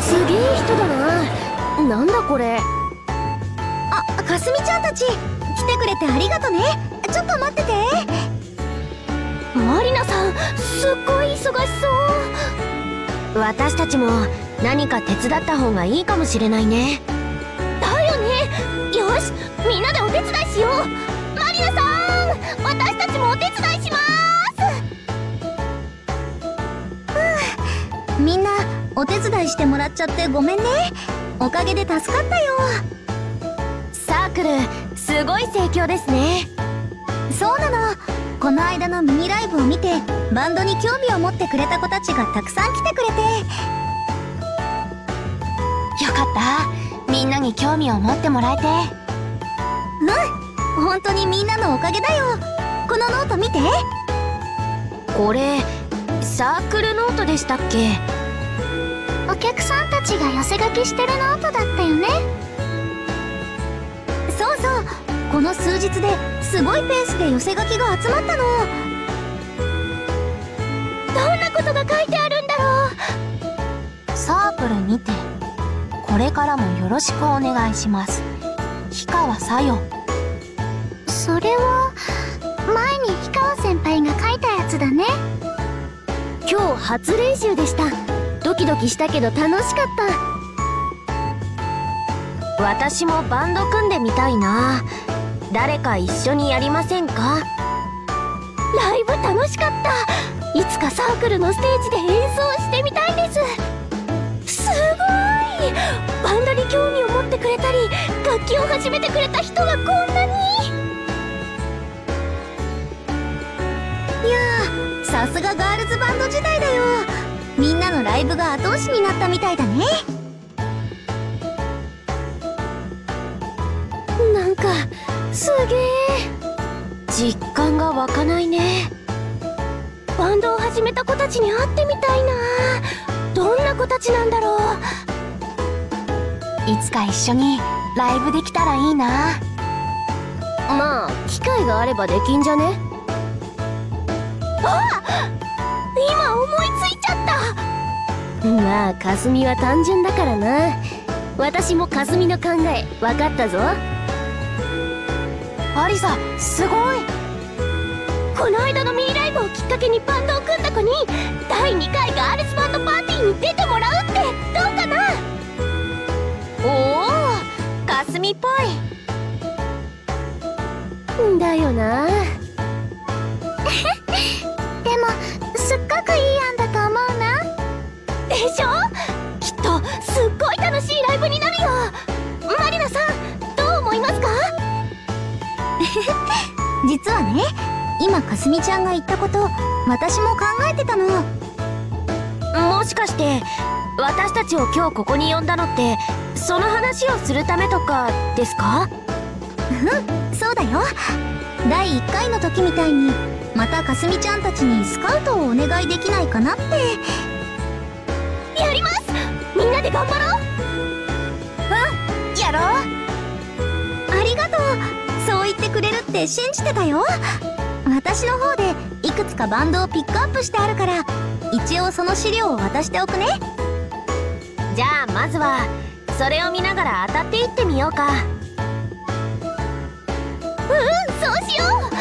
すげえ人だな。なんだこれ。あかすみちゃんたち。来てくれてありがとね。ちょっと待ってて。マリナさんすっごい忙しそう。私たちも何か手伝った方がいいかもしれないね。だよね。よしみんなでお手伝いしよう。みんなお手伝いしてもらっちゃってごめんね。おかげで助かったよ。 CiRCLE すごい盛況ですね。そうなの。この間のミニライブを見てバンドに興味を持ってくれた子たちがたくさん来てくれて。よかった。みんなに興味を持ってもらえて。うん。本当にみんなのおかげだよ。このノート見て。これサークルノートでしたっけ？お客さんたちが寄せ書きしてるノートだったよね。そうそう。この数日ですごいペースで寄せ書きが集まったの。どんなことが書いてあるんだろう？サークルにてこれからもよろしくお願いします。氷川紗夜。それは前初練習でした。ドキドキしたけど楽しかった。私もバンド組んでみたいな。誰か一緒にやりませんか？ライブ楽しかった。いつかサークルのステージで演奏してみたいです。すごい。バンドに興味を持ってくれたり楽器を始めてくれた人がこんなに。いやさすがガールズバンド時代だよ。みんなのライブが後押しになったみたいだね。なんかすげえ。実感が湧かないね。バンドを始めた子たちに会ってみたいな。どんな子たちなんだろう。いつか一緒にライブできたらいいな。まあ機会があればできんじゃね？あ今思いついちゃった。まあかすみは単純だからな。私もかすみの考え分かったぞ。アリサすごい。この間のミニライブをきっかけにバンドを組んだ子に第2回ガールズバンドパーティーに出てもらうって。どうかな？おおかすみっぽい。だよな。よマリナさんどう思いますか？実はね今かすみちゃんが言ったこと私も考えてたの。もしかして私たちを今日ここに呼んだのってその話をするためとかですか？うんそうだよ。第1回の時みたいにまたかすみちゃんたちにスカウトをお願いできないかなって。やります！みんなで頑張ろうって信じてたよ。私の方でいくつかバンドをピックアップしてあるから一応その資料を渡しておくね。じゃあまずはそれを見ながら当たっていってみようか。うんそうしよう。